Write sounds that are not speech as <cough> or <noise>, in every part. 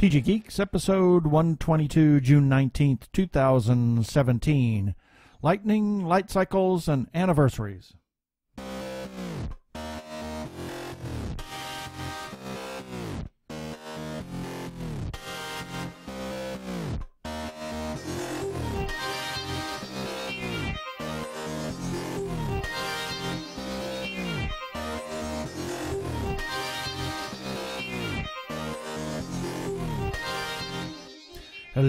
TG Geeks, episode 122, June 19th, 2017. Lightning, light cycles, and anniversaries.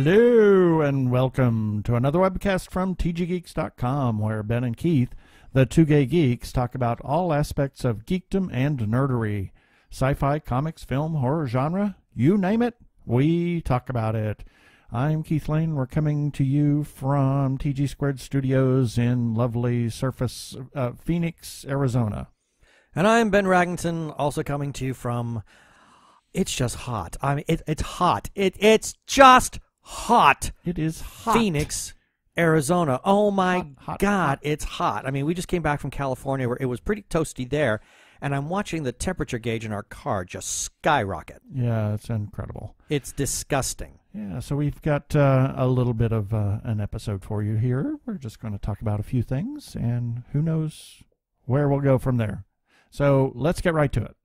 Hello and welcome to another webcast from tggeeks.com where Ben and Keith, the two gay geeks, talk about all aspects of geekdom and nerdery. Sci-fi, comics, film, horror genre, you name it, we talk about it. I'm Keith Lane. We're coming to you from TG Squared Studios in lovely Surface, uh, Phoenix, Arizona. And I'm Ben Raggington, also coming to you from. It's just hot. I mean, it, it's hot. It, it's just hot. It is hot. Phoenix, Arizona. Oh my Hot, hot, God, hot. it's hot. I mean, we just came back from California where it was pretty toasty there, and I'm watching the temperature gauge in our car just skyrocket. Yeah, it's incredible. It's disgusting. Yeah, so we've got uh, a little bit of uh, an episode for you here. We're just going to talk about a few things, and who knows where we'll go from there. So let's get right to it.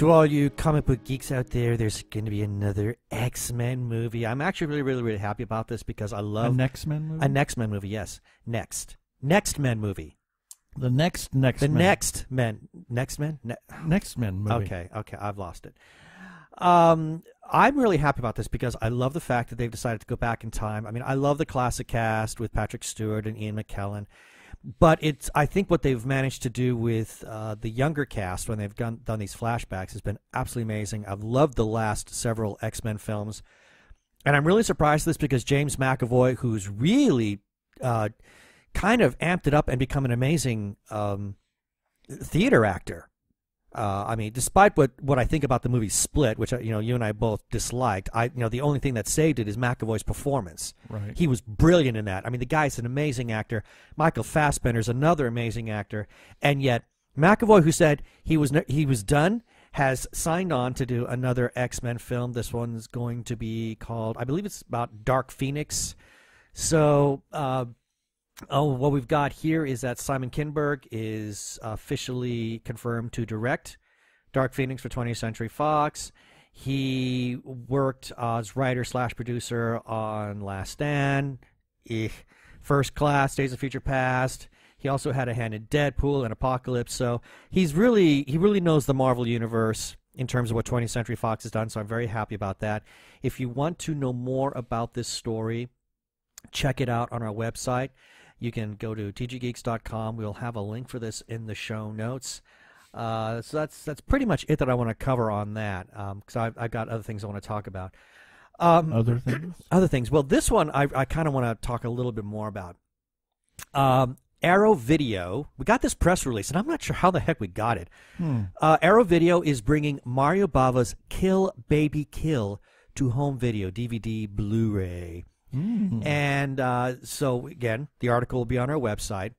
To all you comic book geeks out there, there's going to be another X Men movie. I'm actually really, really, really happy about this because I A love next Men movie? a Next Men movie. Yes, next, next Men movie. the next next The Men. next Men, next Men. Ne- next Men movie. okay, okay, I've lost it. Um, I'm really happy about this because I love the fact that they've decided to go back in time. I mean, I love the classic cast with Patrick Stewart and Ian McKellen, but it's I think what they've managed to do with uh, the younger cast when they've done, done these flashbacks has been absolutely amazing. I've loved the last several X Men films, and I'm really surprised at this because James McAvoy, who's really uh, kind of amped it up and become an amazing um, theater actor. Uh, I mean, despite what, what I think about the movie Split, which uh, you know you and I both disliked, I you know the only thing that saved it is McAvoy's performance. Right. He was brilliant in that. I mean, the guy's an amazing actor. Michael Fassbender's another amazing actor, and yet McAvoy, who said he was he was done, has signed on to do another X Men film. This one's going to be called, I believe it's about Dark Phoenix. So. Uh, Oh, what we've got here is that Simon Kinberg is officially confirmed to direct Dark Phoenix for 20th Century Fox. He worked as writer slash producer on Last Stand, eh, First Class, Days of Future Past. He also had a hand in Deadpool and Apocalypse. So he's really he really knows the Marvel universe in terms of what 20th Century Fox has done. So I'm very happy about that. If you want to know more about this story, check it out on our website. You can go to tggeeks.com. We'll have a link for this in the show notes. Uh, so that's that's pretty much it that I want to cover on that because I've, I've got other things I want to talk about. Um, Other things? <clears throat> other things. Well, this one I, I kind of want to talk a little bit more about. Um, Arrow Video. We got this press release, and I'm not sure how the heck we got it. Hmm. Uh, Arrow Video is bringing Mario Bava's Kill Baby Kill to home video, DVD, Blu-ray. Mm. And uh, so, again, the article will be on our website.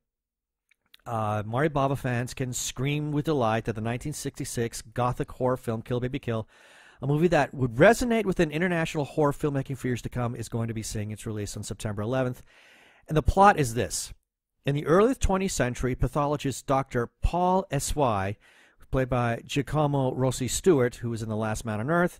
Uh, Mario Bava fans can scream with delight that the 1966 gothic horror film Kill Baby Kill, a movie that would resonate within international horror filmmaking for years to come, is going to be seeing its release on September 11th. And the plot is this. In the early 20th century, pathologist Dr. Paul Eswai, played by Giacomo Rossi Stuart, who was in The Last Man on Earth,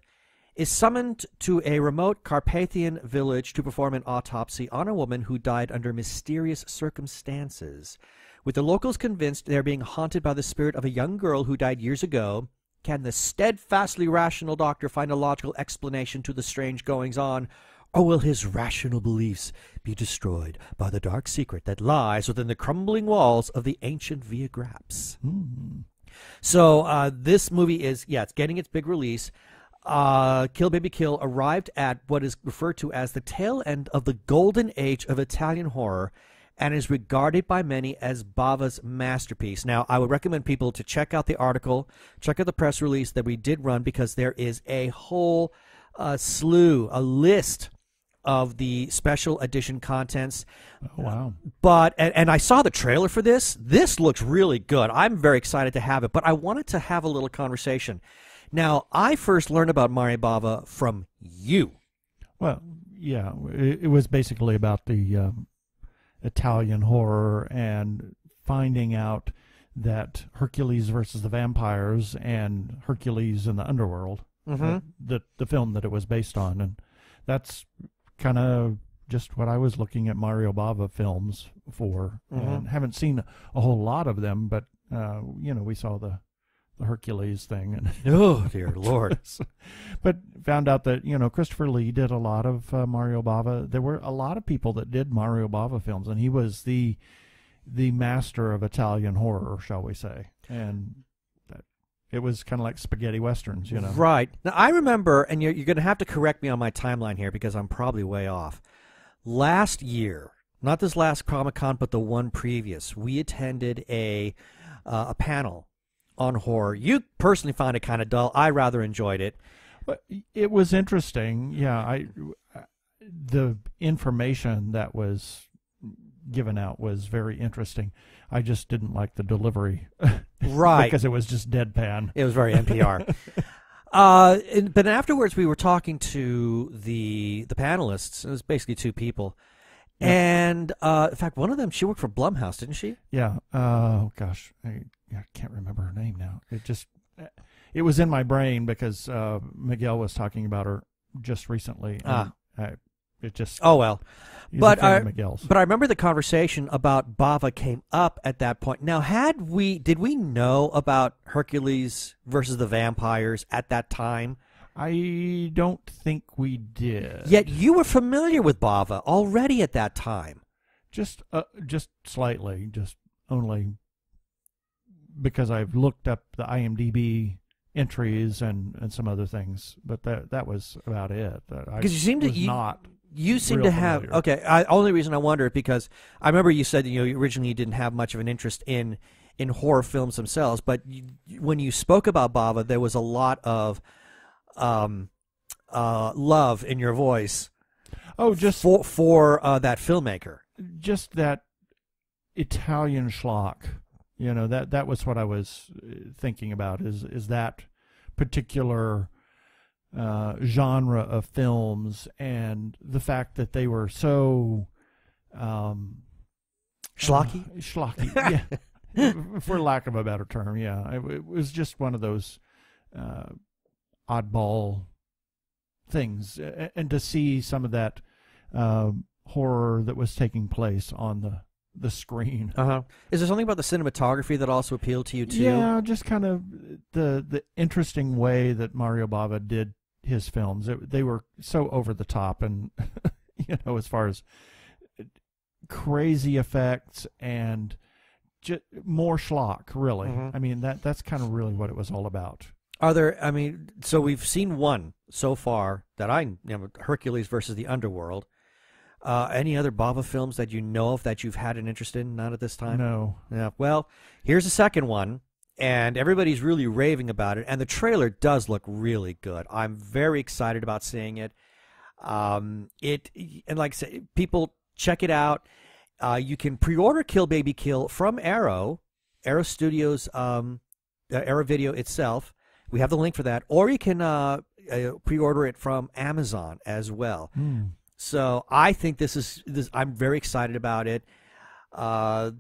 is summoned to a remote Carpathian village to perform an autopsy on a woman who died under mysterious circumstances. With the locals convinced they are being haunted by the spirit of a young girl who died years ago, can the steadfastly rational doctor find a logical explanation to the strange goings on, or will his rational beliefs be destroyed by the dark secret that lies within the crumbling walls of the ancient Villa Graps? Hmm. So uh, this movie is yeah, it's getting its big release. Uh, Kill Baby Kill arrived at what is referred to as the tail end of the golden age of Italian horror, and is regarded by many as Bava's masterpiece. Now, I would recommend people to check out the article, check out the press release that we did run, because there is a whole uh, slew, a list of the special edition contents. Oh, wow. But and, and I saw the trailer for this. This looks really good. I'm very excited to have it. But I wanted to have a little conversation. Now, I first learned about Mario Bava from you. Well, yeah, it, it was basically about the um, Italian horror and finding out that Hercules versus the vampires and Hercules in the underworld, Mm-hmm. uh, the the film that it was based on, and that's kind of just what I was looking at Mario Bava films for, Mhm. and haven't seen a whole lot of them, but uh, you know, we saw the Hercules thing, and <laughs> Oh dear Lord! <laughs> but found out that you know Christopher Lee did a lot of uh, Mario Bava. There were a lot of people that did Mario Bava films, and he was the the master of Italian horror, shall we say? And that it was kind of like spaghetti westerns, you know. Right. Now, I remember, and you're, you're going to have to correct me on my timeline here because I'm probably way off. Last year, not this last Comic Con, but the one previous, we attended a uh, a panel on horror. You personally found it kind of dull. I rather enjoyed it. But it was interesting. Yeah, I the information that was given out was very interesting. I just didn't like the delivery <laughs> Right. because it was just deadpan. It was very <laughs> NPR. uh, and, but afterwards, we were talking to the the panelists. It was basically two people, Yeah. and uh, in fact, one of them she worked for Blumhouse, didn't she? Yeah. Uh, oh gosh, I, I can't remember her name now. It just it was in my brain because uh, Miguel was talking about her just recently. Ah. I, it just Oh well. but I- Miguel's. But I remember the conversation about Bava came up at that point. Now, had we did we know about Hercules versus the vampires at that time? I don't think we did. Yet you were familiar with Bava already at that time. just uh, just slightly, just only because I've looked up the IMDb entries and, and some other things, but that that was about it. Because you seem to- you- not. You seem to have familiar. okay. I, only reason I wonder is because I remember you said you know you originally you didn't have much of an interest in in horror films themselves, but you, when you spoke about Bava, there was a lot of um, uh, love in your voice Oh, just for for uh, that filmmaker. just that Italian schlock. You know that that was what I was uh, thinking about. Is is that particular uh, genre of films and the fact that they were so um, Schlocky? uh, schlocky, <laughs> yeah, <laughs> for lack of a better term. Yeah, it, it was just one of those uh, oddball things, and to see some of that um horror that was taking place on the the screen. <laughs> Uh huh. Is there something about the cinematography that also appealed to you too? Yeah, just kind of the the interesting way that Mario Bava did his films. It, they were so over the top, and <laughs> you know, as far as crazy effects and just more schlock. Really, Mhm. I mean that that's kind of really what it was all about. Are there? I mean, so we've seen one so far that I you know, Hercules versus the Underworld. Uh, any other Bava films that you know of that you've had an interest in? Not at this time. No, Yeah. Well, here's the second one, and everybody's really raving about it, and the trailer does look really good. I'm very excited about seeing it. Um, it and like I said, people check it out. Uh, you can pre-order Kill Baby Kill from Arrow, Arrow Studios, um, uh, Arrow Video itself. We have the link for that, or you can uh, uh, pre-order it from Amazon as well. Hmm. So I think this is this. I'm very excited about it. Uh,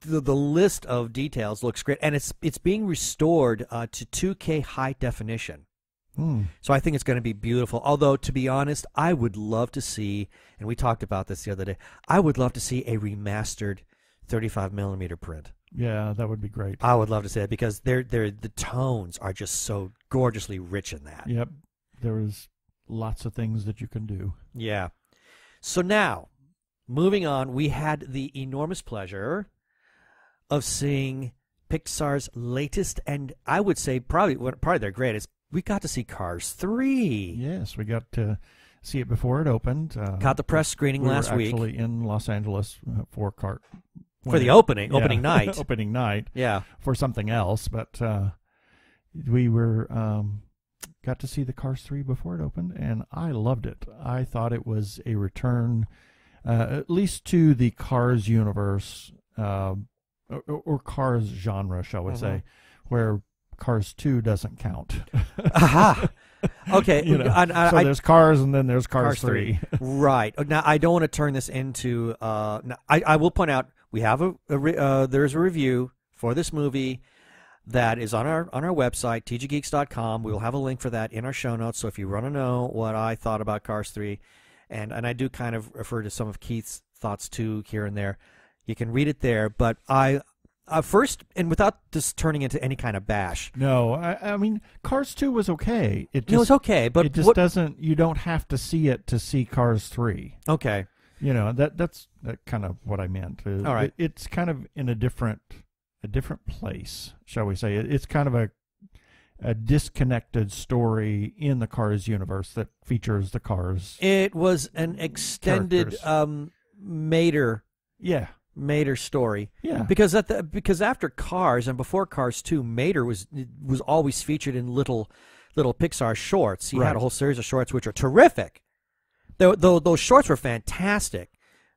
the the list of details looks great, and it's it's being restored uh, to 2K high definition. Hmm. So I think it's going to be beautiful. Although to be honest, I would love to see, and we talked about this the other day. I would love to see a remastered 35 millimeter print. Yeah, that would be great. I would love to see it because they're they're the tones are just so gorgeously rich in that. Yep, There is lots of things that you can do. Yeah. So now, moving on, we had the enormous pleasure of seeing Pixar's latest and I would say probably probably their greatest. We got to see Cars 3. Yes, we got to see it before it opened. Uh, Got the press screening we were last week actually in Los Angeles uh, for cart for the opening, Yeah, opening <laughs> night. opening night Yeah. for something else, but uh, we were um, got to see the Cars 3 before it opened, and I loved it. I thought it was a return, uh, at least to the Cars universe, uh, or, or Cars genre, shall we Mhm. say, where Cars 2 doesn't count. Aha. <laughs> Okay. You know, and I- so I- there's Cars, and then there's Cars, Cars 3. right now i don't want to turn this into uh I, I will point out we have a, a re, uh, there's a review for this movie that is on our on our website tggeeks.com we will have a link for that in our show notes. So if you want to know what i thought about cars 3 and and i do kind of refer to some of keith's thoughts too here and there you can read it there. But i uh, first and without this turning into any kind of bash. No, I, I mean, Cars 2 was okay. It just, it was okay but it just what, doesn't, you don't have to see it to see Cars 3. okay You know that that's that kind of what I meant. Uh, All right. it- it's kind of in a different a different place, shall we say? It, it's kind of a a disconnected story in the Cars universe that features the Cars. It was an extended Characters. um Mater yeah, Mater story yeah, because at the because after Cars and before Cars 2 Mater was was always featured in little little Pixar shorts. He Right. had a whole series of shorts which are terrific. Though, though those shorts were fantastic.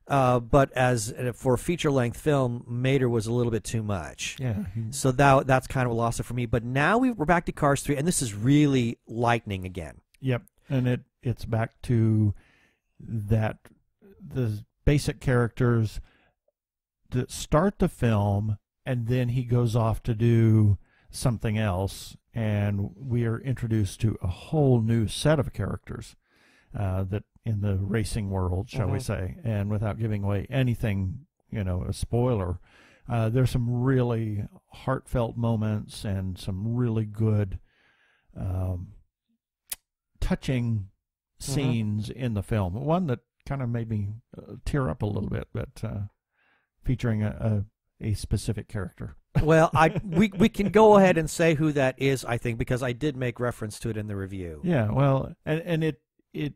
Uh, but as uh, for a feature length film, Mater was a little bit too much. yeah. So that that's kind of a loss for me. But now we, we're back to Cars 3, and this is really lightning again. Yep, and it it's back to that the basic characters that start the film, and then he goes off to do something else, and we are introduced to a whole new set of characters uh, that in the racing world, shall we Mhm. say, and without giving away anything, you know, a spoiler. Uh, there's some really heartfelt moments and some really good um, touching scenes in the film. One that kind of made me uh, tear up a little bit, but uh, featuring a, a, a specific character. <laughs> Well, I we we can go ahead and say who that is. I think because I did make reference to it in the review. Yeah, well, and and it it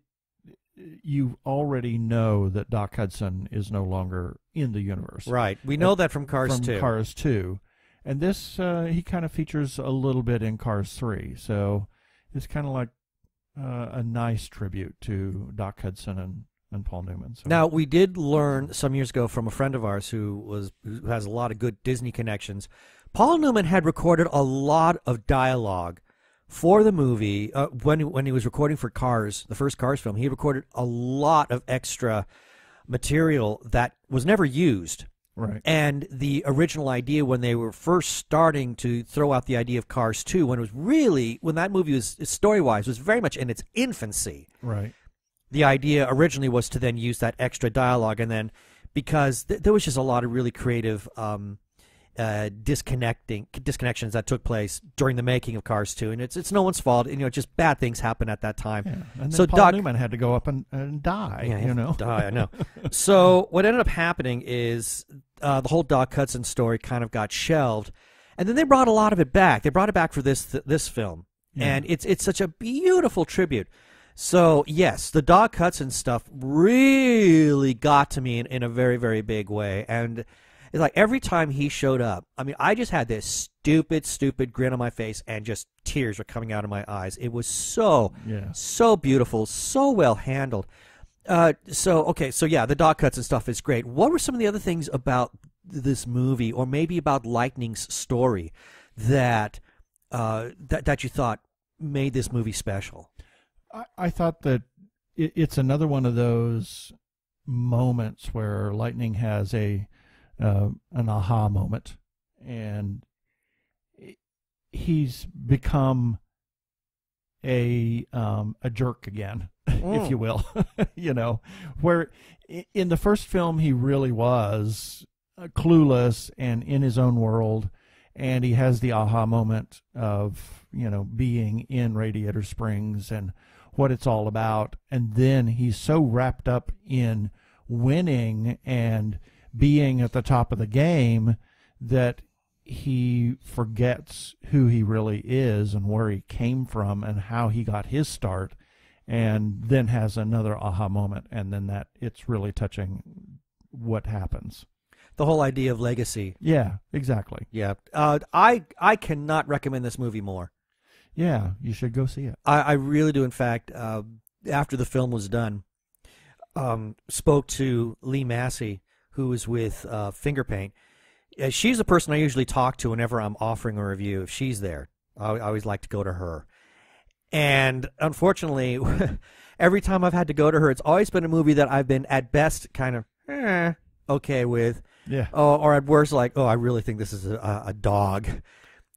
you already know that Doc Hudson is no longer in the universe. Right. We know that from Cars from 2. Cars 2. And this, uh, he kind of features a little bit in Cars 3. So it's kind of like uh, a nice tribute to Doc Hudson and, and Paul Newman. So, Now we did learn some years ago from a friend of ours who was who has a lot of good Disney connections. Paul Newman had recorded a lot of dialogue for the movie uh, when when he was recording for Cars, the first Cars film. He recorded a lot of extra material that was never used. right. And the original idea when they were first starting to throw out the idea of Cars 2, when it was really, when that movie was story wise, was very much in its infancy. Right. The idea originally was to then use that extra dialogue, and then because th- there was just a lot of really creative um, uh, disconnecting disconnections that took place during the making of Cars 2, and it's it's no one's fault. You know, just bad things happen at that time. Yeah. And So Paul Doc- Newman had to go up and, and die, Yeah, you know? die, I know. <laughs> so what ended up happening is uh, the whole Doc Hudson story kind of got shelved, and then they brought a lot of it back. They brought it back for this th- this film, Yeah. and it's it's such a beautiful tribute. So yes, the Doc Hudson stuff really got to me in, in a very very big way, and it's like every time he showed up, I mean, I just had this stupid stupid grin on my face, and just tears were coming out of my eyes. It was so Yeah. so beautiful, so well handled. Uh, so okay, so yeah, the Doc Hudson stuff is great. What were some of the other things about this movie, or maybe about Lightning's story, that uh, that that you thought made this movie special? I, I thought that it, it's another one of those moments where Lightning has a uh, an aha moment, and he's become a um, a jerk again, <laughs> if Mm. you will. <laughs> you know, where in the first film he really was uh, clueless and in his own world, and he has the aha moment of you know being in Radiator Springs and what it's all about, and then he's so wrapped up in winning and being at the top of the game that he forgets who he really is and where he came from and how he got his start and then has another aha moment and then that it's really touching what happens The whole idea of legacy. yeah exactly Yeah, uh, I I cannot recommend this movie more. Yeah, you should go see it. I, I really do. In fact, uh, after the film was done, um, spoke to Lee Massey, who was with uh, Fingerpaint. Uh, she's the person I usually talk to whenever I'm offering a review. If she's there, I, I always like to go to her. And unfortunately, <laughs> every time I've had to go to her, it's always been a movie that I've been at best kind of eh, okay with. Yeah. Oh, or at worst, like, oh, I really think this is a, a dog.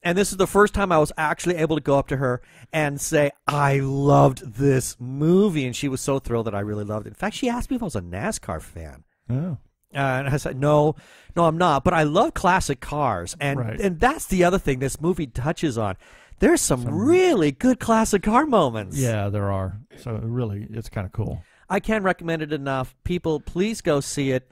And this is the first time I was actually able to go up to her and say, I loved this movie. And she was so thrilled that I really loved it. In fact, she asked me if I was a NASCAR fan. Oh. Uh, and I said, no, no, I'm not. But I love classic cars. And, Right. and that's the other thing this movie touches on. There's some, really good classic car moments. Yeah, there are. So really, it's kind of cool. I can't recommend it enough. People, please go see it.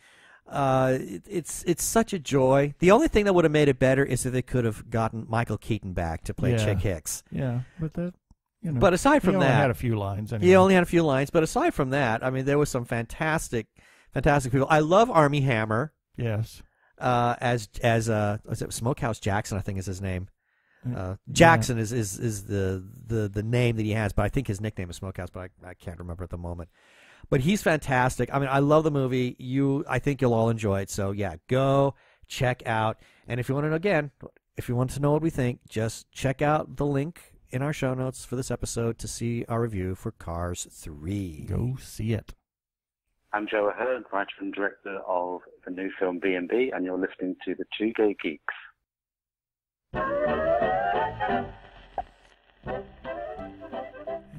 Uh, it, it's it's such a joy. The only thing that would have made it better is if they could have gotten Michael Keaton back to play Yeah. Chick Hicks. Yeah, but that you know. But aside from he from only that, had a few lines. Anyway. he only had a few lines. But aside from that, I mean, there was some fantastic, fantastic people. I love Armie Hammer yes. uh, as as uh, Smokehouse Jackson? I think is his name. Mm, Uh, Jackson is, is is the, the the name that he has, but I think his nickname is Smokehouse, but I, I can't remember at the moment. But he's fantastic. I mean, I love the movie. You, I think you'll all enjoy it. So yeah, go check out. And if you want to know again, if you want to know what we think, just check out the link in our show notes for this episode to see our review for Cars Three. Go see it. I'm Joe Ahern, writer and director of the new film B&B, and you're listening to The Two Gay Geeks.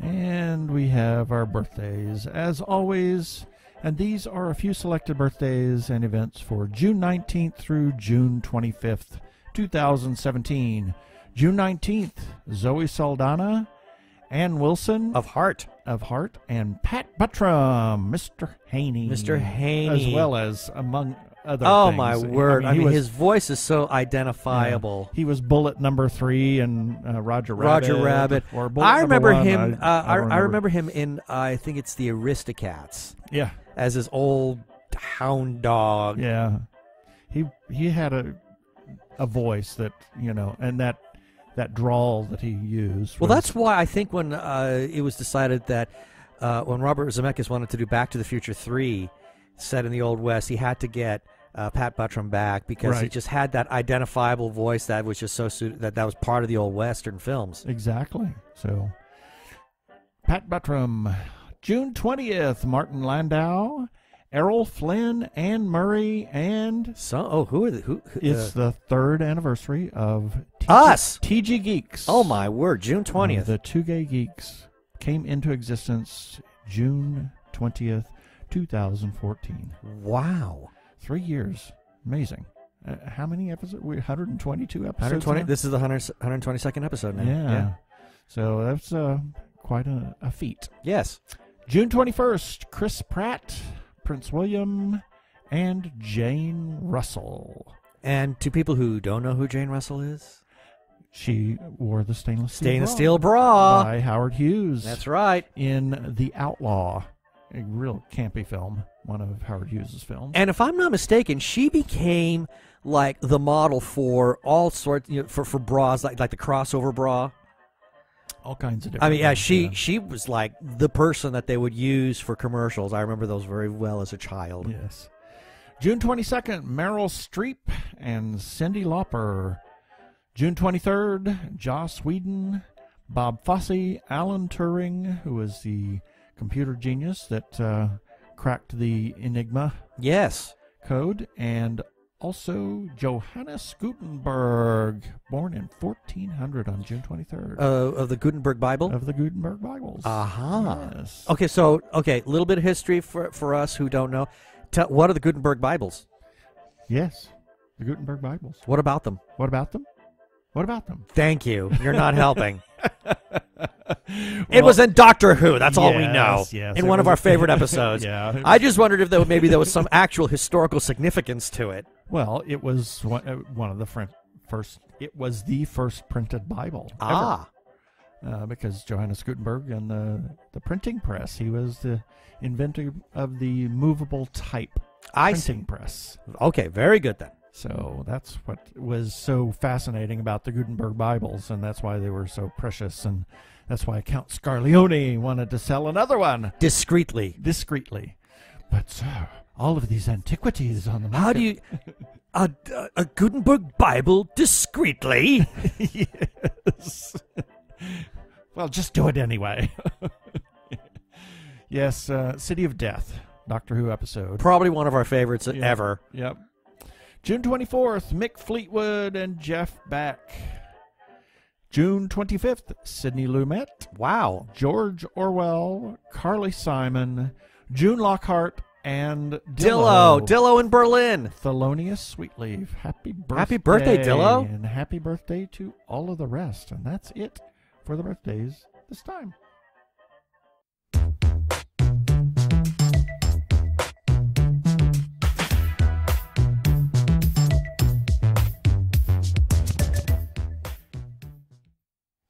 And we have our birthdays, as always. And these are a few selected birthdays and events for June 19th through June 25th, 2017. June 19th, Zoe Saldana, Ann Wilson Of Heart, of Heart, and Pat Buttram, Mr. Haney. Mr. Haney. As well as, among other Oh things. my word! I he mean, was- his voice is so identifiable. He was Bullet number three and uh, Roger Rabbit. Roger Rabbit. Or Bullet I remember one, him. I, uh, I, don't I remember him in. Uh, I think it's the Aristocats Yeah, as his old hound dog. yeah. He he had a a voice that you know, and that that drawl that he used. Well, that's why I think when uh, it was decided that uh, when Robert Zemeckis wanted to do Back to the Future three, set in the Old West, he had to get uh, Pat Buttram back because he just had that identifiable voice that was just so suited that that was part of the old Western films. exactly. So, Pat Buttram, June twentieth, Martin Landau, Errol Flynn, Anne Murray, and So, oh, who are the, who? who- it's uh, the third anniversary of TG, Us! TG Geeks. oh my word! June Uh, twentieth. the Two Gay Geeks came into existence June 20th, 2014. wow. Three years. Amazing. Uh, how many episodes? We 122 episodes. 120. now? This is the 100, 122nd episode now. yeah. So that's uh, quite a, a feat. Yes. June 21st, Chris Pratt, Prince William, and Jane Russell. And to people who don't know who Jane Russell is, She wore the stainless steel stainless bra steel bra. by Howard Hughes. That's right. in The Outlaw, a real campy film, one of Howard Hughes' films. And if I'm not mistaken, she became like the model for all sorts, you know, for for bras, like like the crossover bra. All kinds of different. I mean, yeah, things, she she was like the person that they would use for commercials. I remember those very well as a child. Yes. June 22nd, Meryl Streep and Cyndi Lauper. June 23rd, Joss Whedon, Bob Fosse, Alan Turing, who was the computer genius that uh, cracked the Enigma Yes. code, and also Johannes Gutenberg, born in 1400 on June 23rd, Uh, of the Gutenberg Bible. of the Gutenberg Bibles. Aha. Yes. Okay, so okay, a little bit of history for for us who don't know. Tell, what are the Gutenberg Bibles? Yes. The Gutenberg Bibles. What about them? What about them? What about them? Thank you. You're not helping. <laughs> it was in Doctor Who. That's all we know. Yes, yes, in one of our favorite <laughs> episodes. yeah. I just wondered if there, maybe there was some actual historical significance to it. well, it was one, uh, one of the fr- first. It was the first printed Bible. ever. Ah, uh, because Johannes Gutenberg and the the printing press. He was the inventor of the movable type I printing see. press. Okay, very good then. So that's what was so fascinating about the Gutenberg Bibles, and that's why they were so precious, and that's why Count Scarlioni wanted to sell another one Discreetly. discreetly. But sir, all of these antiquities on the market. How do you. A, a, Gutenberg Bible discreetly? <laughs> yes. well, just do it anyway. <laughs> yes, uh, City of Death, Doctor Who episode. Probably one of our favorites Yeah. ever. Yep. June 24th, Mick Fleetwood and Jeff Beck. June 25th, Sidney Lumet, Wow. George Orwell, Carly Simon, June Lockhart, and Dillo. Dillo. Dillo in Berlin. Thelonious Sweetleaf. Happy birthday. Happy birthday, Dillo. And happy birthday to all of the rest. And that's it for the birthdays this time.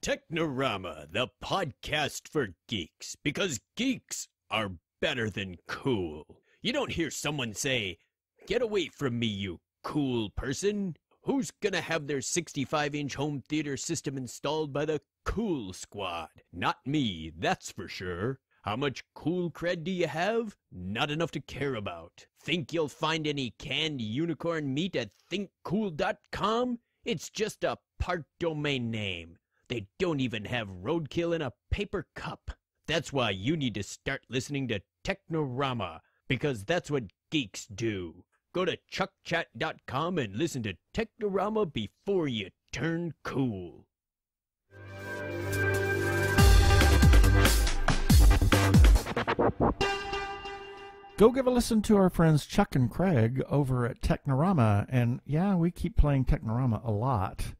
Technorama, the podcast for geeks, because geeks are better than cool. You don't hear someone say, Get away from me, you cool person. Who's gonna have their 65 inch home theater system installed by the Cool Squad? Not me, that's for sure. How much cool cred do you have? Not enough to care about. Think you'll find any canned unicorn meat at thinkcool.com? It's just a part domain name. They don't even have roadkill in a paper cup. That's why you need to start listening to Technorama, because that's what geeks do. Go to chuckchat.com and listen to Technorama before you turn cool. Go give a listen to our friends Chuck and Craig over at Technorama. And yeah, we keep playing Technorama a lot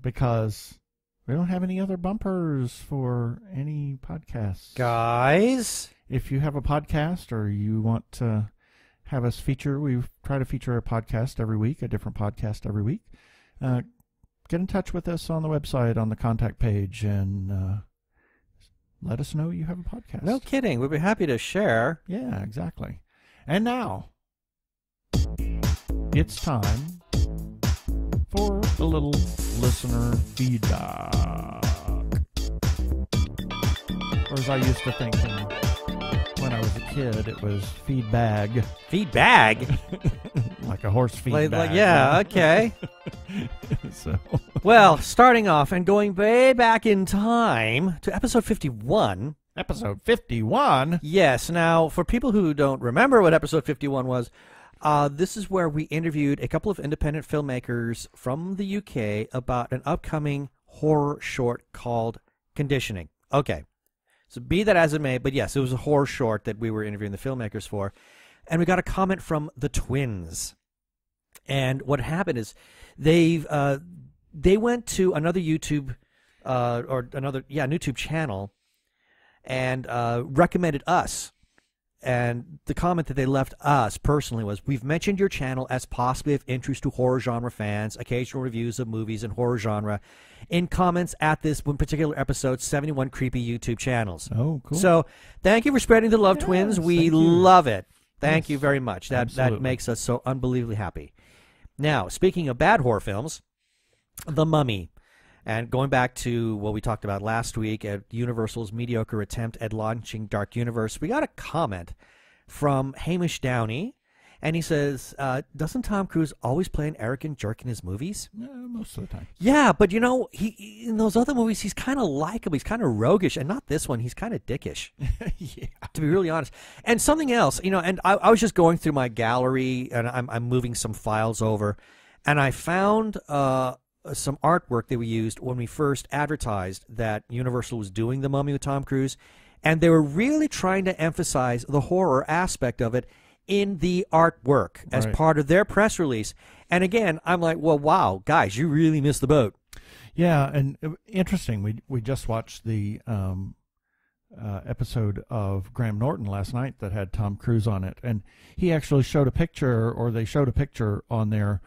because we don't have any other bumpers for any podcasts. Guys. If you have a podcast or you want to have us feature, we try to feature a podcast every week, a different podcast every week. Uh, get in touch with us on the website, on the contact page, and uh, let us know you have a podcast. No kidding. We'd be happy to share. Yeah, exactly. And now it's time for a little listener feedback. Or as I used to think when, I was a kid, it was feed bag, Feedback. <laughs> like a horse feed like, bag. like, yeah, okay. <laughs> so, well, starting off and going way back in time to episode 51. episode 51. Yes. Now, for people who don't remember what episode 51 was, uh, this is where we interviewed a couple of independent filmmakers from the UK about an upcoming horror short called Conditioning. Okay. So be that as it may, but yes, it was a horror short that we were interviewing the filmmakers for. And we got a comment from the twins. And what happened is they've uh, they went to another YouTube uh, or another yeah YouTube channel and uh, recommended us. And the comment that they left us personally was We've mentioned your channel as possibly of interest to horror genre fans, occasional reviews of movies and horror genre, in comments at this one particular episode, 71 Creepy YouTube channels. Oh, cool. So thank you for spreading the love, Yes, twins. We love it. Thank Yes, you very much. That that makes us so unbelievably happy. Now, speaking of bad horror films, The Mummy. And going back to what we talked about last week at Universal's mediocre attempt at launching Dark Universe, we got a comment from Hamish Downey. And he says, uh, Doesn't Tom Cruise always play an arrogant jerk in his movies? Yeah, most of the time. Yeah, but you know, he in those other movies, he's kind of likable. He's kind of roguish, and not this one. He's kind of dickish, <laughs> yeah. to be really honest. And something else, you know, and I, I was just going through my gallery, and I'm, I'm moving some files over, and I found uh, some artwork that we used when we first advertised that Universal was doing the Mummy with Tom Cruise, and they were really trying to emphasize the horror aspect of it in the artwork as Right. part of their press release. And again, I'm like, well, wow, guys, you really missed the boat. Yeah, and uh, interesting. We we just watched the um, uh, episode of Graham Norton last night that had Tom Cruise on it, and he actually showed a picture, or they showed a picture on there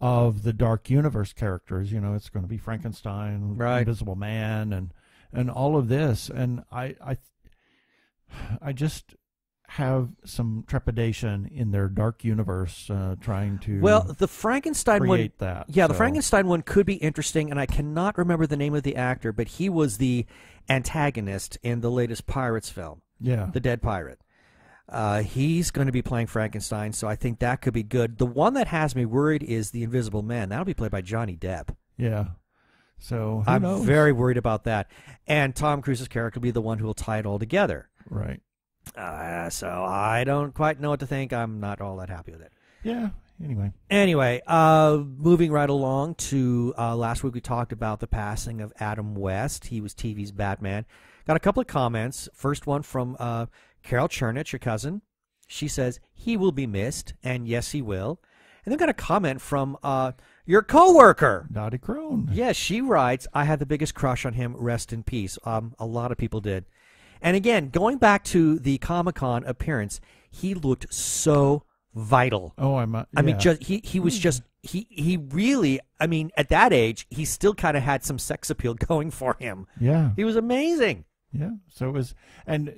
of the Dark Universe characters. You know, it's going to be Frankenstein, Right. Invisible Man, and and all of this. And I I I just have some trepidation in their dark universe, uh, trying to Well, the Frankenstein one. that. Yeah, the Frankenstein one could be interesting, and I cannot remember the name of the actor, but he was the antagonist in the latest Pirates film, Yeah, The Dead Pirate. Uh, he's going to be playing Frankenstein, so I think that could be good. The one that has me worried is the Invisible Man. That'll be played by Johnny Depp. yeah. So I'm knows? very worried about that. And Tom Cruise's character will be the one who will tie it all together. right. Uh, so I don't quite know what to think. I'm not all that happy with it. Yeah. Anyway, Anyway, uh, moving right along to uh, last week, we talked about the passing of Adam West. He was TV's Batman. Got a couple of comments. First one from uh, Carol Chernich, your cousin. She says he will be missed, and yes, he will. And then got a comment from uh, your coworker. Dottie Crone. Yes, she writes, I had the biggest crush on him. Rest in peace. Um, a lot of people did. And again, going back to the Comic Con appearance, he looked so vital. Oh, I'm. Uh, I mean, just he he was just he he really. I mean, at that age, he still kind of had some sex appeal <laughs> going for him. yeah. He was amazing. Yeah. So it was, and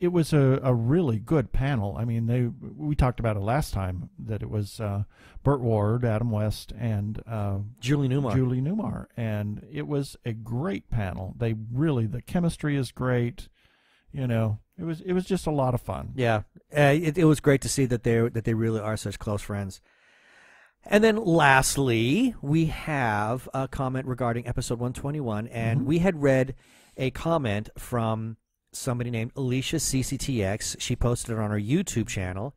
it was a, a really good panel. I mean, they we talked about it last time that it was uh, Burt Ward, Adam West, and uh, Julie Newmar. Julie Newmar, and it was a great panel. They really the chemistry is great. You know, it was it was just a lot of fun. Yeah, uh, it, it was great to see that they that they really are such close friends. And then lastly, we have a comment regarding episode 121, and we had read a comment from somebody named Alicia CCTX. She posted it on her YouTube channel,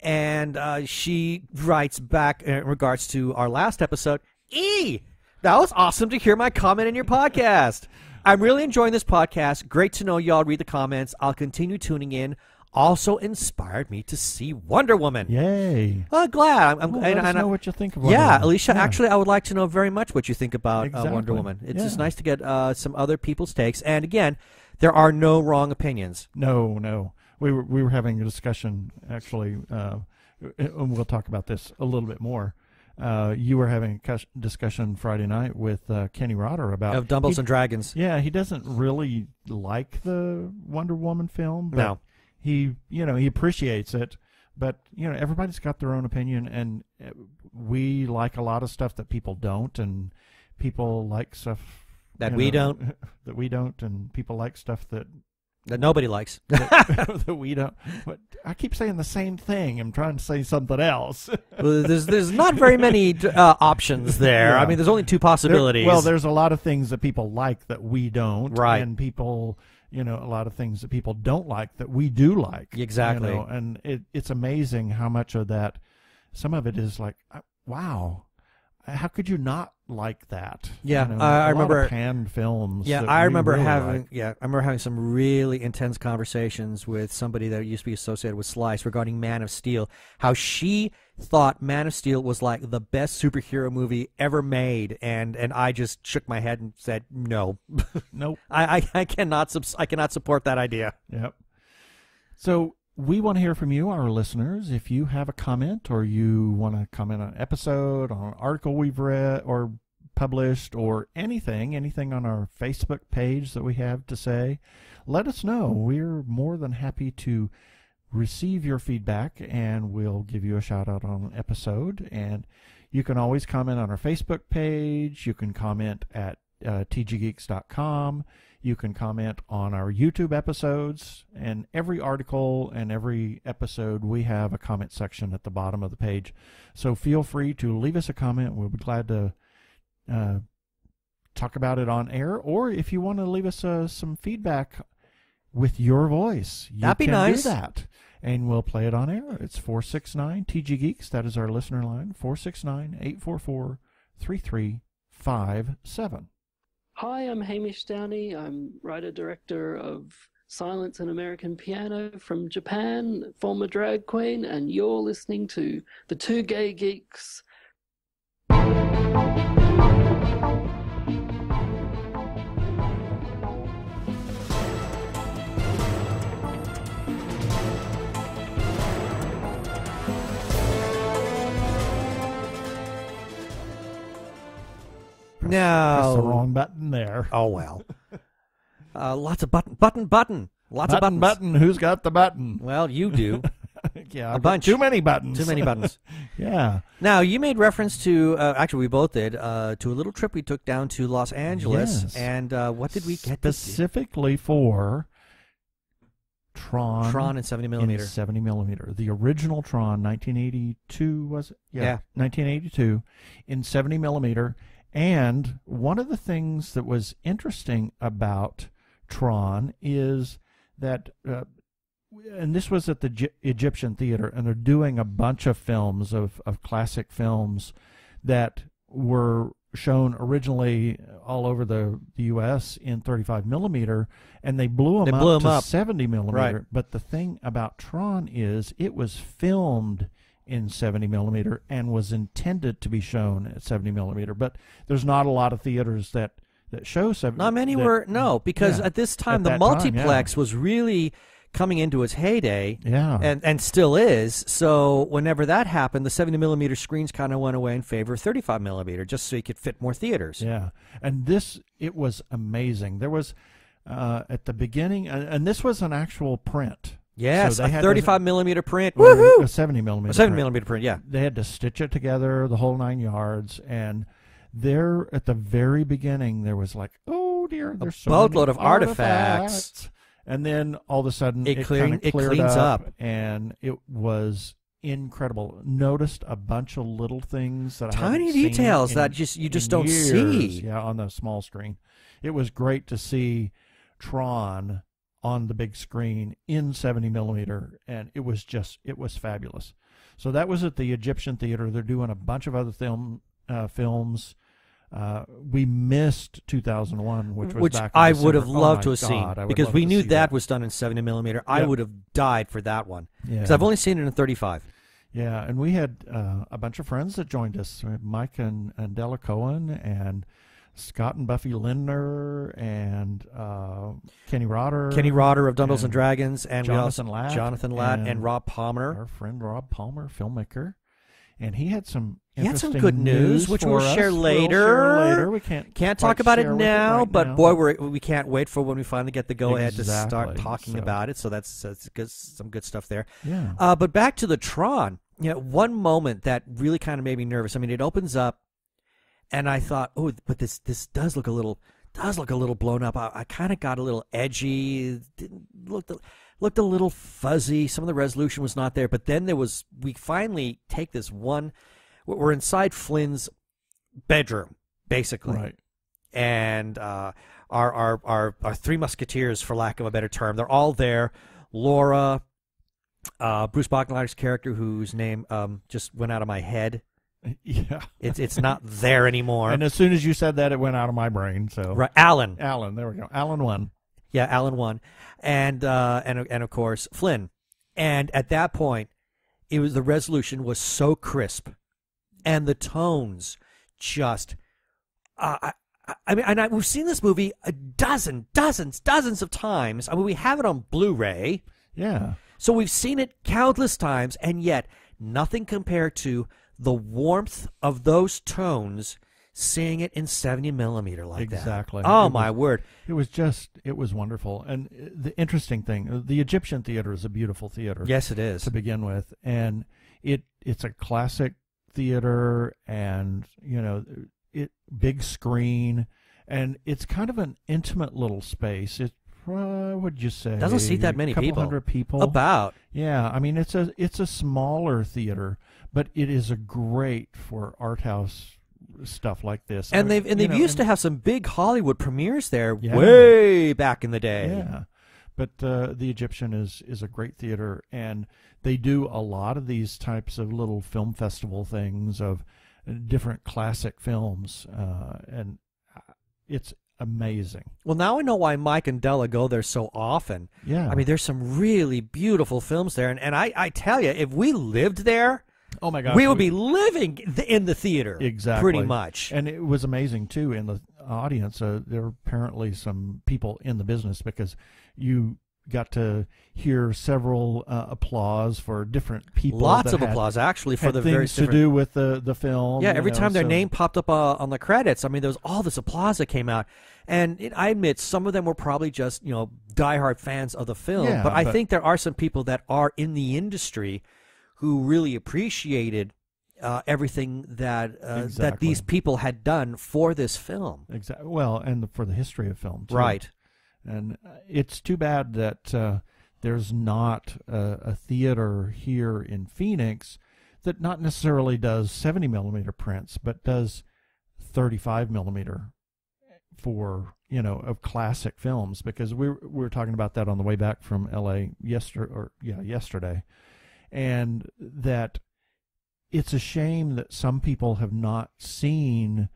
and uh, she writes back in regards to our last episode. E, that was awesome to hear my comment in your podcast. I'm really enjoying this podcast. Great to know y'all read the comments. I'll continue tuning in. Also inspired me to see Wonder Woman. Yay! Glad. I'm, Well, and- and I- know what you think Wonder yeah. Alicia. Yeah. Actually, I would like to know very much what you think about uh, Wonder Woman. It's Yeah. just nice to get uh, some other people's takes. And again, there are no wrong opinions. No, no. We were we were having a discussion actually, uh, and we'll talk about this a little bit more. Uh, you were having a discussion Friday night with uh, Kenny Rotter about Of Dumbles he- and Dragons. Yeah, he doesn't really like the Wonder Woman film. But No. he you know he appreciates it, but you know everybody's got their own opinion, and uh, we like a lot of stuff that people don't, and people like stuff That you we know, don't. <laughs> that we don't, and people like stuff that That nobody likes. <laughs> that, <laughs> that we don't. But I keep saying the same thing. I'm trying to say something else. Well, there's there's not very many uh, options there. Yeah. I mean, there's only two There- possibilities. well, there's a lot of things that people like that we don't, Right. And people, you know, a lot of things that people don't like that we do like. you Exactly. know, and it, it's amazing how much of that. Some of it is like, uh, wow, how could you not like that? Yeah, You know, I- I a lot of remember- panned films. Yeah, I remember really having like. yeah, I remember having some really intense conversations with somebody that used to be associated with Slice regarding Man of Steel. How she thought Man of Steel was like the best superhero movie ever made, and and I just shook my head and said no, <laughs> Nope. I, I I cannot subs- I cannot support that idea. Yep. So we want to hear from you, our listeners. If you have a comment or you want to comment on an episode, on an article we've read or published, or anything, anything on our Facebook page that we have to say, let us know. We're more than happy to receive your feedback and we'll give you a shout out on an episode. And you can always comment on our Facebook page. You can comment at uh, tggeeks.com. You can comment on our YouTube episodes and every article and every episode we have a comment section at the bottom of the page. So feel free to leave us a comment. We'll be glad to uh, talk about it on air. Or if you want to leave us uh, some feedback with your voice, you That'd be nice. do that. And we'll play it on air. It's 469 TG Geeks. That is our listener line 469 844 3357. Hi, I'm Hamish Downey. I'm writer director of Silence and American Piano from Japan, former drag queen, and you're listening to The Two Gay Geeks. That's the wrong button there. <laughs> Oh well. uh, lots of button button button. Lots button, of buttons. Button. Who's got the button? Well, you do. <laughs> yeah, A I've bunch. Too many buttons. Too many buttons. <laughs> yeah. Now, you made reference to, uh, actually, we both did, uh, to a little trip we took down to Los Angeles. Yes. And uh, what did we get specifically for Tron? Tron and 70 in millimeter. 70 millimeter. The original Tron, 1982 was it? Yeah. 1982 in 70 millimeter. And one of the things that was interesting about Tron is that, uh, and this was at the Gy- Egyptian Theater, and they're doing a bunch of films of, of classic films that were shown originally all over the, the U.S. in 35 millimeter, and they blew them They up blew to up. 70 millimeter. Right. But the thing about Tron is it was filmed in 70 millimeter and was intended to be shown at 70 millimeter. But there's not a lot of theaters that that show 70. Not many that- were, no, because yeah, at this time, at the that time, multiplex was really coming into its heyday. Yeah. and and still is. So whenever that happened, the 70 millimeter screens kind of went away in favor of 35 millimeter, just so you could fit more theaters. Yeah, and this it was amazing. There was uh, at the beginning, and, and this was an actual print. Yes, So they a had 35 millimeter print. Woohoo! A seventy millimeter. A 70 print. millimeter print. Yeah. They had to stitch it together, the whole nine yards, and there at the very beginning, there was like, oh dear, there's so boatload of artifacts. And then all of a sudden, It it, clear- it cleans up, up. and it was incredible. Noticed a bunch of little things that Tiny haven't seen details in- that just- you just don't years. see. Yeah, on the small screen, it was great to see Tron on the big screen in 70 millimeter, and it was just it was fabulous. So that was at the Egyptian Theater. They're doing a bunch of other film uh, films. Uh, we missed 2001, which was back in I would have December. Oh loved to have God, seen because we knew see that, was done in 70 millimeter. I Yep. would have died for that one Yeah. because I've only seen it in 35. Yeah, and we had uh, a bunch of friends that joined us. Mike and, and Della Cohen and Scott and Buffy Lindner and uh, Kenny Rotter. Kenny Rotter of Dungeons and and Dragons and Jonathan Latt Jonathan Latt and, and Rob Palmer. Our friend Rob Palmer, filmmaker. And he had some He had some good news, which we'll share We'll later. share later. We can't Can't talk about it now, right but now. boy, we're, we can't wait for when we finally get the go ahead to start talking so- about it. So that's, that's good, some good stuff there. yeah. Uh, but back to the Tron. You know, one moment that really kind of made me nervous. I mean, it opens up, and I thought, oh, but this this does look a little does look a little blown up. I, I kind of got a little edgy. Didn't looked a- looked a little fuzzy. Some of the resolution was not there. But then there was. We finally take this one. We're inside Flynn's bedroom, basically right. and uh, our, our our our three musketeers, for lack of a better term, they're all there. Laura, uh, Bruce Boxleitner's character, whose name um, just went out of my head. <laughs> Yeah. It's it's not there anymore. And as soon as you said that, it went out of my brain. So right, Alan, Alan, there we go. Alan won. yeah, Alan won, and uh, and and of course Flynn. And at that point, it was the resolution was so crisp, and the tones just. Uh, I, I- I mean, and I, we've seen this movie a dozen, dozens, dozens of times. I mean, we have it on Blu-ray. Yeah. So we've seen it countless times, and yet nothing compared to the warmth of those tones seeing it in 70 millimeter like that. Exactly. Oh, It my was- word. It was just, it was wonderful. And the interesting thing, the Egyptian theater is a beautiful theater Yes, it is. to begin with, and it it's a classic theater, and you know, it big screen, and it's kind of an intimate little space. It uh, would you say Doesn't seat that many couple people. hundred people About. Yeah, I mean it's a it's a smaller theater, but it is a great for art house stuff like this. And they've and they've know, used and- to have some big Hollywood premieres there Yeah. way back in the day. Yeah, but uh, the Egyptian is is a great theater, and they do a lot of these types of little film festival things of uh, different classic films, uh, and uh, it's amazing. Well, now I know why Mike and Della go there so often. Yeah, I mean, there's some really beautiful films there, and, and I, I tell you, if we lived there, oh my god, we would be living in the theater. Exactly. Pretty much. And it was amazing too in the audience. Uh, there were apparently some people in the business because you got to hear several uh, applause for different people. Lots of had- applause actually for the things to do with the the film. Yeah, every know, time their so- name popped up uh, on the credits, I mean, there was all this applause that came out, and it, I admit some of them were probably just you know diehard fans of the film. Yeah, but I but- think there are some people that are in the industry who really appreciated uh, everything that uh, that these people had done for this film. Exactly. Well, and for the history of film, too. Right. And uh, it's too bad that uh, there's not a, a theater here in Phoenix that not necessarily does 70 millimeter prints, but does 35 millimeter for you know of classic films. Because we were, we were talking about that on the way back from L.A. yesterday, or yeah, yesterday, and that it's a shame that some people have not seen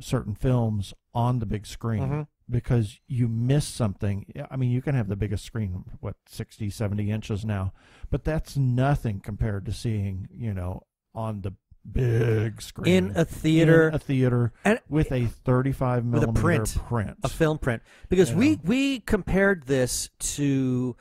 certain films on the big screen Mhm. because you miss something. I mean, you can have the biggest screen, what, 60, 70 inches now, but that's nothing compared to seeing, you know, on the big screen. In a theater, In a theater and with a 35 With a millimeter print. print. a film print because You we know. we compared this to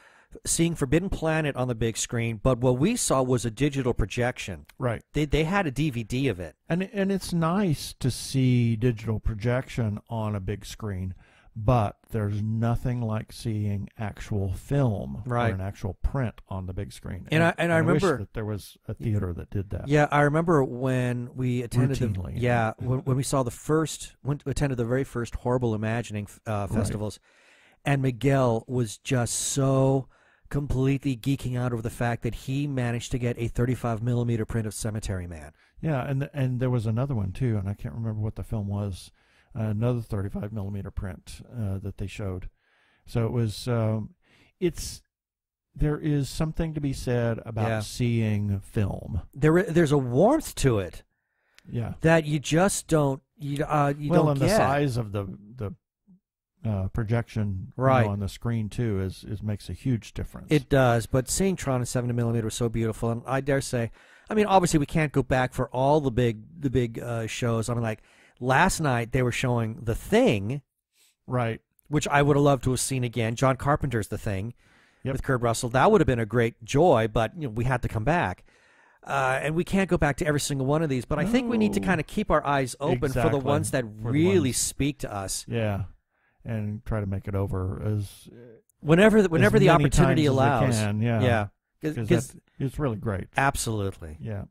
seeing Forbidden Planet on the big screen, but what we saw was a digital projection. Right. They they had a DVD of it. And and it's nice to see digital projection on a big screen, but there's nothing like seeing actual film Right. or an actual print on the big screen. And I- and I wish remember- that there was a theater that did that. Yeah, I remember when we attended the Routinely. yeah when, when we saw the first went attended the very first horrible imagining uh, festivals, and Miguel was just so completely geeking out over the fact that he managed to get a 35 millimeter print of Cemetery Man. Yeah, and and there was another one too, and I can't remember what the film was. another 35 millimeter print uh, that they showed. So it was. Um, it's there is something to be said about Yeah. seeing film. There there's a warmth to it Yeah. that you just don't you uh you well, don't and get. the size of the the uh, projection you know, Right. on the screen too is is makes a huge difference. It does, but seeing Tron in 70 millimeter was so beautiful, and I dare say, I mean, obviously we can't go back for all the big the big uh, shows. I mean, like last night they were showing The Thing, right. which I would have loved to have seen again. John Carpenter's The Thing Yep. with Kurt Russell. That would have been a great joy, but you know, we had to come back. Uh, and we can't go back to every single one of these, but I think we need to kind of keep our eyes open for the ones that For really ones- speak to us. Yeah. And try to make it over as Whenever, the, whenever the many opportunity as allows. can, yeah. yeah, because because it's really great. absolutely. Yeah.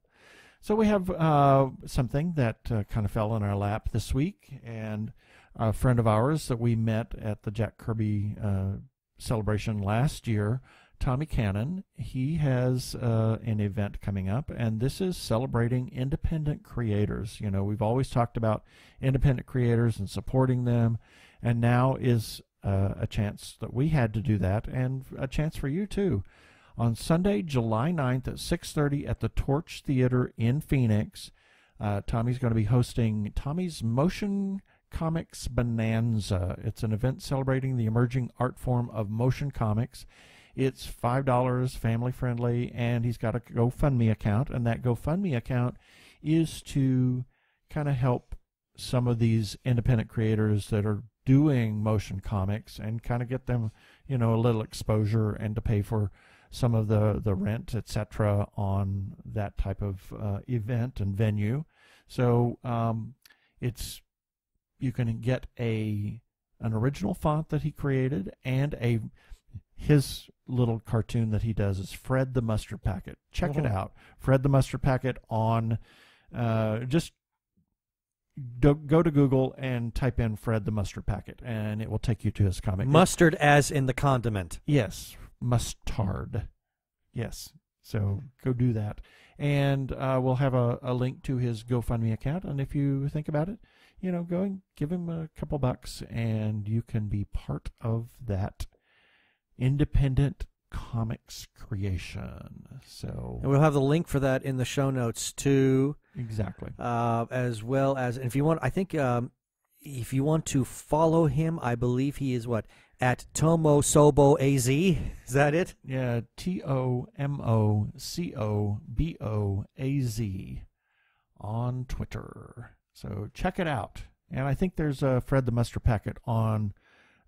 So we have uh, something that uh, kind of fell in our lap this week, and a friend of ours that we met at the Jack Kirby uh, celebration last year, Tommy Cannon, he has uh, an event coming up, and this is celebrating independent creators. You know, we've always talked about independent creators and supporting them, and now is uh, a chance that we had to do that, and a chance for you too on Sunday, July 9th at 6:30 at the Torch Theater in Phoenix. Uh, Tommy's going to be hosting Tommy's Motion Comics Bonanza. It's an event celebrating the emerging art form of motion comics. It's five dollars, family friendly, and he's got a GoFundMe account, and that GoFundMe account is to kind of help some of these independent creators that are doing motion comics and kind of get them, you know, a little exposure and to pay for some of the the rent, etc., on that type of uh, event and venue. So um, it's you can get a an original font that he created and a his little cartoon that he does is Fred the Mustard Packet. Check it Mhm. out, Fred the Mustard Packet on uh, just do, go to Google and type in Fred the Mustard Packet, and it will take you to his comic. Mustard as in the condiment. Yes, mustard. Yes. So go do that. And uh, we'll have a, a link to his GoFundMe account. And if you think about it, you know, go and give him a couple bucks and you can be part of that independent comics creation. So, And we'll have the link for that in the show notes too, exactly. uh, as well as and if you want, I think um, if you want to follow him, I believe he is what at Tomo Sobo Az. Is that it? Yeah, T O M O C O B O A Z on Twitter. So check it out. And I think there's a Fred the Mustard Packet on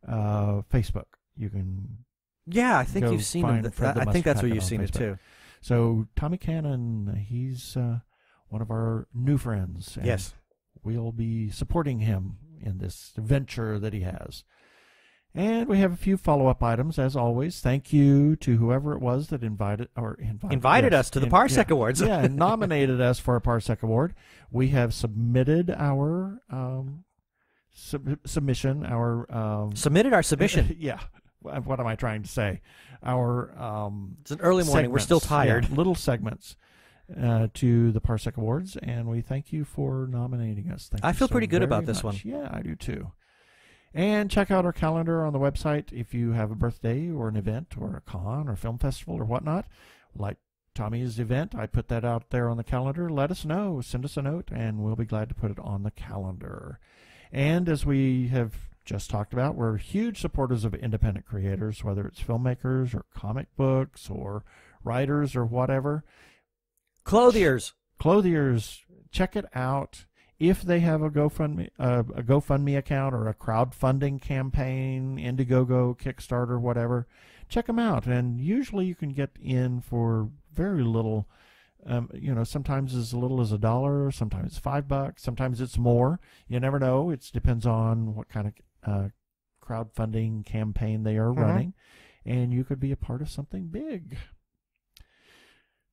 uh, Facebook. You can Yeah, I think Go you've seen him. find th- Fred the I think that's where Mustard you've on seen it Facebook. too. So Tommy Cannon, he's uh, one of our new friends. and Yes. we'll be supporting him in this venture that he has. And we have a few follow-up items, as always. Thank you to whoever it was that invited or invited, Invited us to the Parsec yeah, Awards. yeah, and <laughs> nominated us for a Parsec Award. We have submitted our um, sub- submission, our um, Submitted our <laughs> submission. yeah. What am I trying to say? Our um, It's an early morning. We're still segments, yeah, tired. <laughs> little segments uh, to the Parsec Awards, and we thank you for nominating us. Thank I feel so pretty good about this much. Yeah, I do too. And check out our calendar on the website if you have a birthday or an event or a con or film festival or whatnot. Like Tommy's event, I put that out there on the calendar. Let us know. Send us a note, and we'll be glad to put it on the calendar. And as we have just talked about, we're huge supporters of independent creators, whether it's filmmakers or comic books or writers or whatever. Clothiers. Clothiers, check it out. If they have a GoFundMe, uh, a GoFundMe account or a crowdfunding campaign, Indiegogo, Kickstarter, whatever, check them out. And usually you can get in for very little. Um, you know, sometimes as little as a dollar, sometimes five bucks, sometimes it's more. You never know. It depends on what kind of uh, crowdfunding campaign they are Mhm. running, and you could be a part of something big.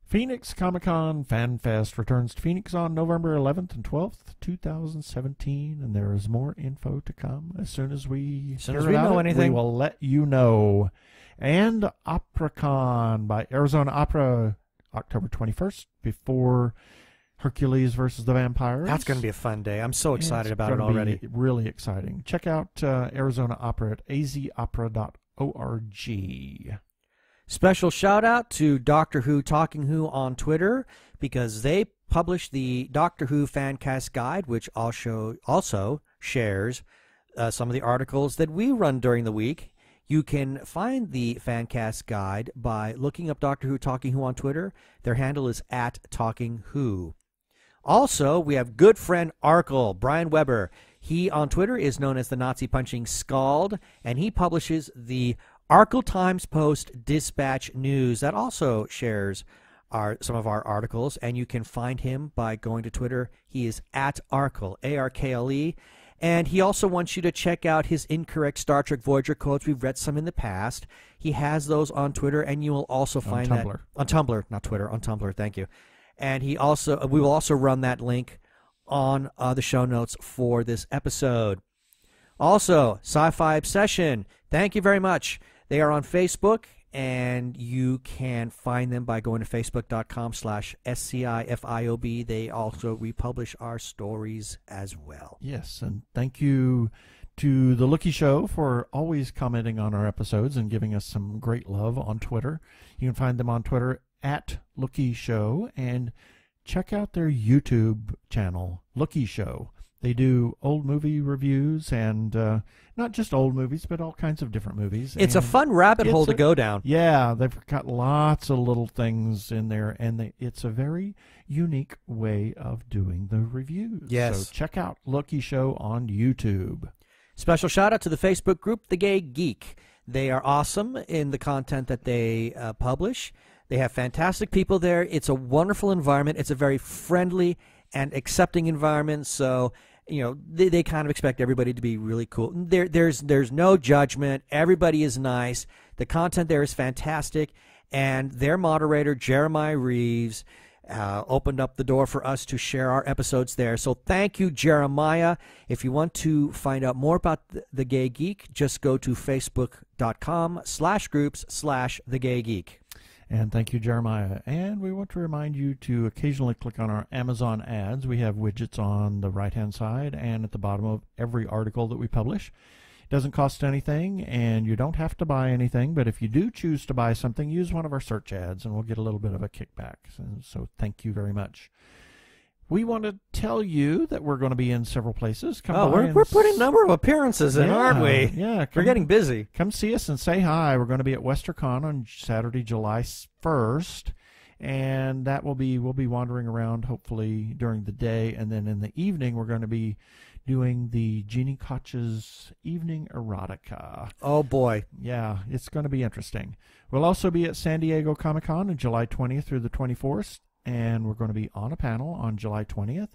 Phoenix Comic Con Fan Fest returns to Phoenix on November 11th and 12th, 2017, and there is more info to come. As soon as we, As soon as we know it, anything. we will let you know. And OperaCon by Arizona Opera, October 21st, before Hercules versus the Vampires. That's going to be a fun day. I'm so excited It's about it already. Really exciting. Check out uh, Arizona Opera at azopera.org. Special shout out to Doctor Who Talking Who on Twitter because they published the Doctor Who Fancast Guide, which also also shares uh, some of the articles that we run during the week. You can find the Fancast Guide by looking up Doctor Who Talking Who on Twitter. Their handle is at Talking Who. Also, we have good friend Arkle, Brian Weber. He on Twitter is known as the Nazi Punching Scald, and he publishes the Arkle Times Post Dispatch News that also shares our some of our articles, and you can find him by going to Twitter. He is at Arkle, A R K L E. And he also wants you to check out his incorrect Star Trek Voyager quotes. We've read some in the past. He has those on Twitter, and you will also find that Tumblr. on Tumblr, not Twitter, on Tumblr. Thank you. And he also, we will also run that link on uh, the show notes for this episode. Also, Sci-Fi Obsession. Thank you very much. They are on Facebook, and you can find them by going to facebook.com slash SCIFIOB. They also republish our stories as well. Yes, and thank you to the Looky Show for always commenting on our episodes and giving us some great love on Twitter. You can find them on Twitter at Looky Show and check out their YouTube channel, Looky Show. They do old movie reviews and uh, not just old movies, but all kinds of different movies. It's a fun rabbit hole it's to a- go down. Yeah, they've got lots of little things in there, and they, it's a very unique way of doing the reviews. Yes. So check out Looky Show on YouTube. Special shout out to the Facebook group, The Gay Geek. They are awesome in the content that they uh, publish. They have fantastic people there. It's a wonderful environment. It's a very friendly and accepting environment. So, you know, they, they kind of expect everybody to be really cool. There, there's there's no judgment. Everybody is nice. The content there is fantastic, and their moderator Jeremiah Reeves uh, opened up the door for us to share our episodes there. So thank you, Jeremiah. If you want to find out more about the, the Gay Geek, just go to facebook.com slash groups slash the Gay Geek. And thank you, Jeremiah. And we want to remind you to occasionally click on our Amazon ads. We have widgets on the right hand side and at the bottom of every article that we publish. It doesn't cost anything, and you don't have to buy anything. But if you do choose to buy something, use one of our search ads, and we'll get a little bit of a kickback. So, so thank you very much. We want to tell you that we're going to be in several places. Come Oh, we're, we're putting a number of appearances in, Yeah, aren't we? Yeah, We're getting busy. come see us and say hi. We're going to be at WesterCon on Saturday, July 1st. and that will be we'll be wandering around hopefully during the day, and then in the evening we're going to be doing the Jeannie Koch's Evening Erotica. Oh boy. Yeah, it's going to be interesting. We'll also be at San Diego Comic Con on July 20th through the 24th, and we're going to be on a panel on July 20th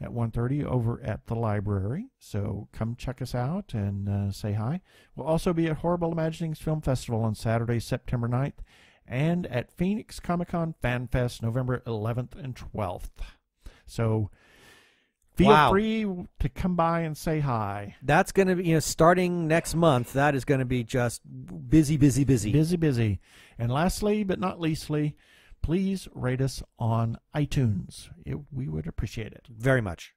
at 1.30 over at the library. So come check us out and uh, say hi. We'll also be at Horrible Imaginings Film Festival on Saturday, September 9th, and at Phoenix Comic Con Fan Fest November 11th and 12th. So feel Wow. free to come by and say hi. That's going to be, you know, starting next month, that is going to be just busy, busy, busy. Busy, busy. And lastly, but not leastly, please rate us on iTunes. It, we would appreciate it. Very much.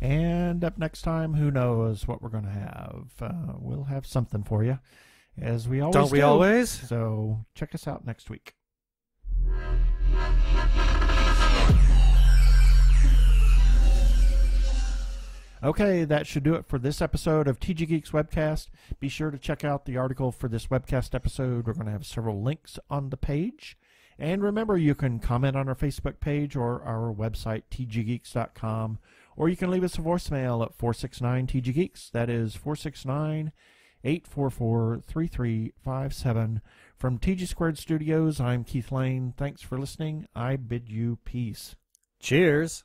And up next time, who knows what we're going to have? Uh, we'll have something for you, as we always Don't we do. always? So check us out next week. Okay, that should do it for this episode of TG Geeks Webcast. Be sure to check out the article for this webcast episode. We're going to have several links on the page. And remember, you can comment on our Facebook page or our website, tggeeks.com, or you can leave us a voicemail at 469 TG Geeks. That is 469 844 3357. From TG Squared Studios, I'm Keith Lane. Thanks for listening. I bid you peace. Cheers.